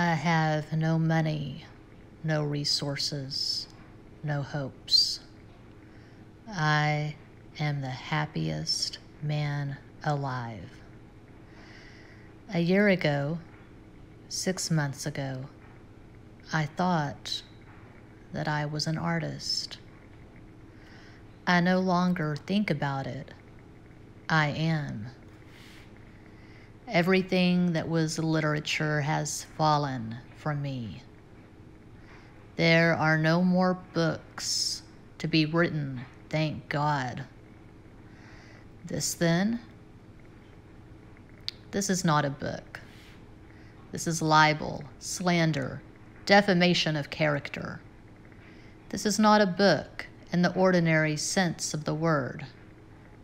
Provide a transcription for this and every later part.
I have no money, no resources, no hopes. I am the happiest man alive. A year ago, six months ago, I thought that I was an artist. I no longer think about it. I am. Everything that was literature has fallen from me. There are no more books to be written, thank God. This, then, this is not a book. This is libel, slander, defamation of character. This is not a book in the ordinary sense of the word.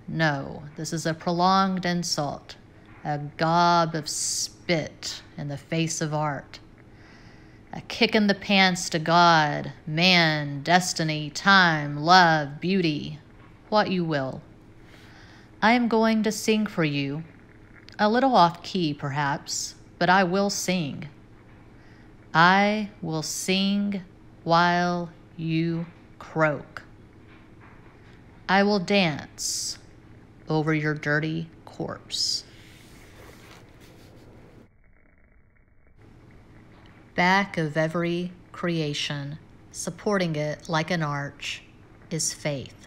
No, this is a prolonged insult, a gob of spit in the face of art, a kick in the pants to God, man, destiny, time, love, beauty, what you will. I am going to sing for you, a little off key perhaps, but I will sing. I will sing while you croak. I will dance over your dirty corpse. Back of every creation, supporting it like an arch, is faith.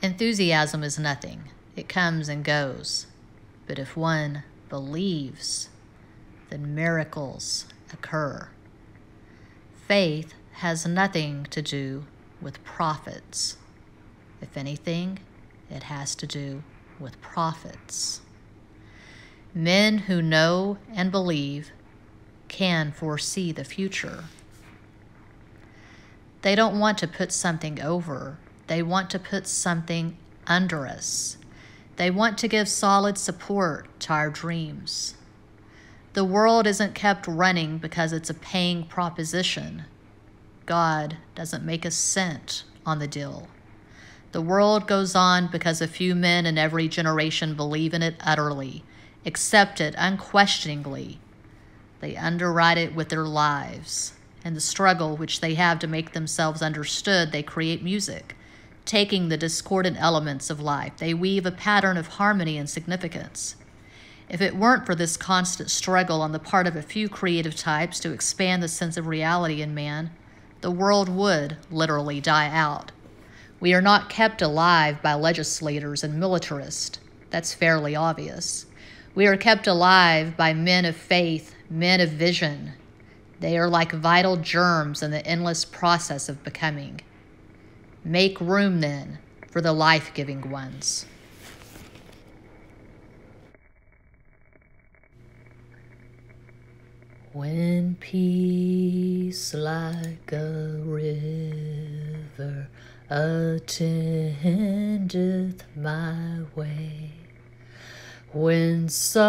Enthusiasm is nothing, it comes and goes. But if one believes, then miracles occur. Faith has nothing to do with profits. If anything, it has to do with prophets. Men who know and believe can foresee the future. They don't want to put something over, they want to put something under us. They want to give solid support to our dreams. The world isn't kept running because it's a paying proposition. God doesn't make a cent on the deal. The world goes on because a few men in every generation believe in it utterly, accept it unquestioningly. They underwrite it with their lives. and the struggle which they have to make themselves understood, they create music. Taking the discordant elements of life, they weave a pattern of harmony and significance. If it weren't for this constant struggle on the part of a few creative types to expand the sense of reality in man, the world would literally die out. We are not kept alive by legislators and militarists. That's fairly obvious. We are kept alive by men of faith, men of vision. They are like vital germs in the endless process of becoming. Make room, then, for the life giving ones. When peace like a river attendeth my way. When sorrows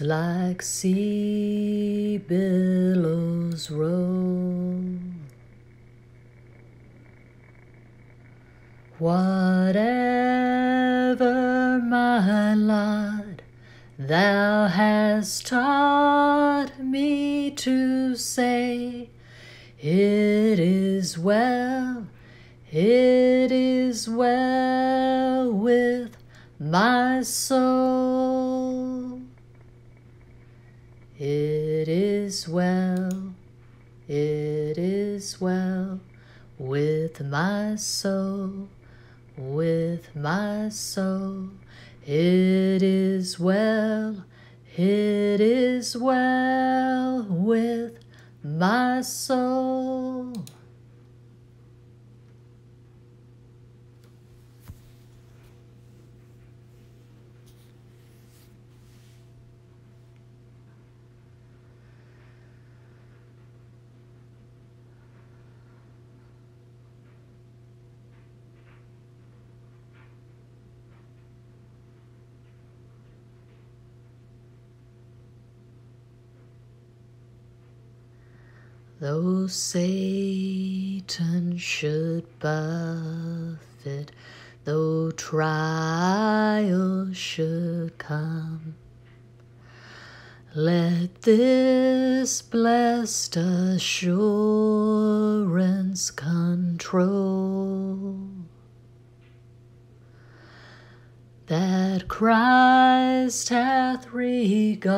like sea billows roll, whatever my lot, thou hast taught me to say, it is well, it is well my soul. It is well, it is well with my soul, with my soul. It is well, it is well with my soul. Though Satan should buffet, though trials should come, Let this blessed assurance control that Christ hath regarded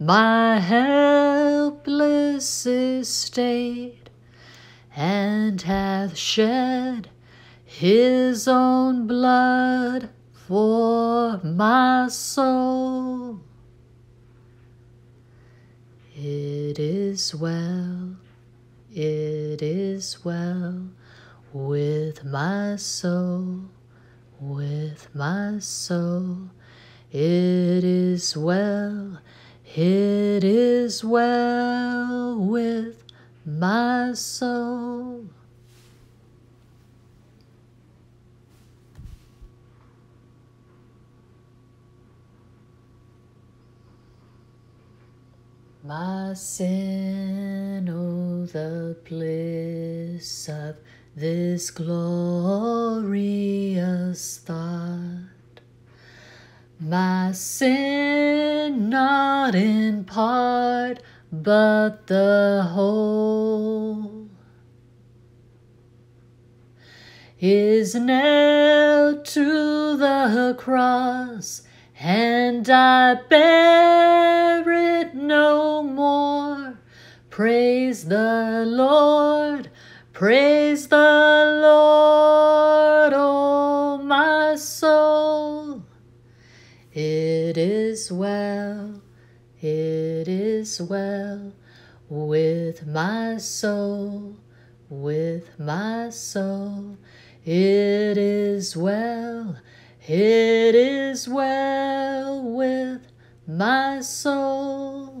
my helpless estate and hath shed his own blood for my soul. It is well, it is well with my soul, with my soul. It is well, it is well with my soul. My sin, oh, the bliss of this thought. My sin, not in part, but the whole, is nailed to the cross and I bear it no more. Praise the Lord, praise the Lord, is well, it is well with my soul, with my soul. It is well it is well with my soul.